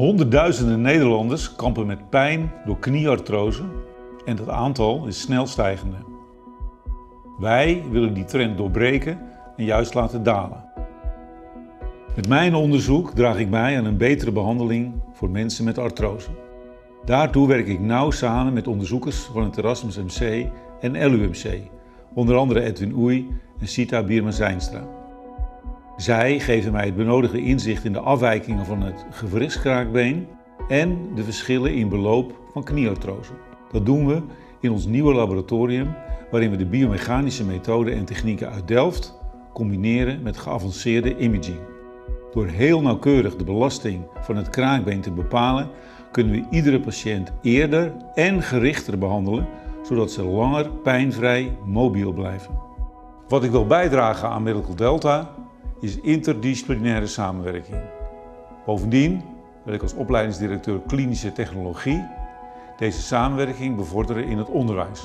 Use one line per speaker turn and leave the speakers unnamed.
Honderdduizenden Nederlanders kampen met pijn door knieartrose en dat aantal is snel stijgende. Wij willen die trend doorbreken en juist laten dalen. Met mijn onderzoek draag ik bij aan een betere behandeling voor mensen met artrose. Daartoe werk ik nauw samen met onderzoekers van het Erasmus MC en LUMC, onder andere Edwin Oei en Sita Bierma-Zijnstra. Zij geven mij het benodigde inzicht in de afwijkingen van het gewrichtskraakbeen en de verschillen in beloop van knieartrose. Dat doen we in ons nieuwe laboratorium, waarin we de biomechanische methoden en technieken uit Delft combineren met geavanceerde imaging. Door heel nauwkeurig de belasting van het kraakbeen te bepalen, kunnen we iedere patiënt eerder en gerichter behandelen, zodat ze langer pijnvrij mobiel blijven. Wat ik wil bijdragen aan Medical Delta is interdisciplinaire samenwerking. Bovendien wil ik als opleidingsdirecteur klinische technologie deze samenwerking bevorderen in het onderwijs.